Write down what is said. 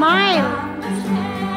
smile.